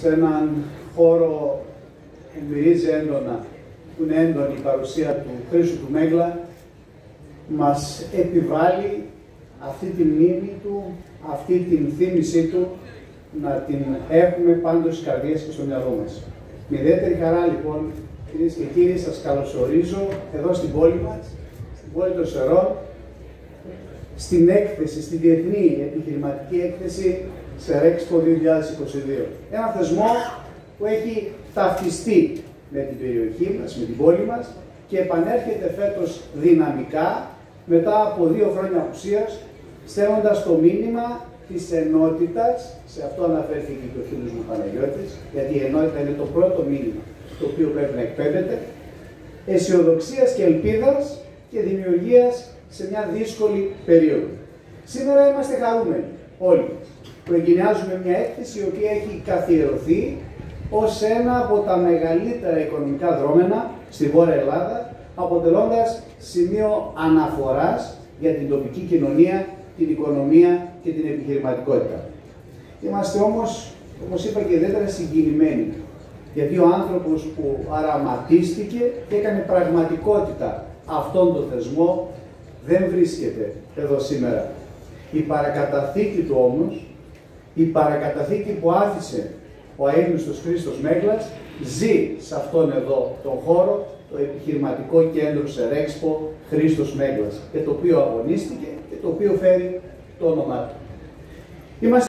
σε έναν χώρο που μυρίζει έντονα, που είναι έντονη η παρουσία του Χρήσου του Μέγλα, μας επιβάλλει αυτή τη μνήμη του, αυτή την θύμησή του, να την έχουμε πάντως στις καρδιές και στο μυαλό μας. Με ιδιαίτερη χαρά λοιπόν, κυρίες και κύριοι, σας καλωσορίζω εδώ στην πόλη μας, στην πόλη των Σερών, στην έκθεση, στη διεθνή επιχειρηματική έκθεση σε Rexpo 2022. Ένα θεσμό που έχει ταυτιστεί με την περιοχή μας, με την πόλη μας και επανέρχεται φέτος δυναμικά μετά από δύο χρόνια απουσίας, στέλνοντας το μήνυμα της ενότητας, σε αυτό αναφέρθηκε και ο φίλος μου Παναγιώτης, γιατί η ενότητα είναι το πρώτο μήνυμα το οποίο πρέπει να εκπέμπεται, αισιοδοξίας και ελπίδας και δημιουργίας σε μια δύσκολη περίοδο. Σήμερα είμαστε χαρούμενοι όλοι που εγκαινιάζουμε μια έκθεση η οποία έχει καθιερωθεί ως ένα από τα μεγαλύτερα οικονομικά δρόμενα στη Βόρεια Ελλάδα, αποτελώντας σημείο αναφοράς για την τοπική κοινωνία, την οικονομία και την επιχειρηματικότητα. Είμαστε όμως, όπως είπα και ιδιαίτερα συγκινημένοι, γιατί ο άνθρωπος που αραματίστηκε και έκανε πραγματικότητα αυτόν τον θεσμό δεν βρίσκεται εδώ σήμερα. Η παρακαταθήκη του όμως, η παρακαταθήκη που άφησε ο αείμνηστος Χρήστος Μέγλας, ζει σε αυτόν εδώ τον χώρο, το επιχειρηματικό κέντρο σε Ρέξπο Χρήστος Μέγλας, και το οποίο αγωνίστηκε και το οποίο φέρει το όνομά του. Είμαστε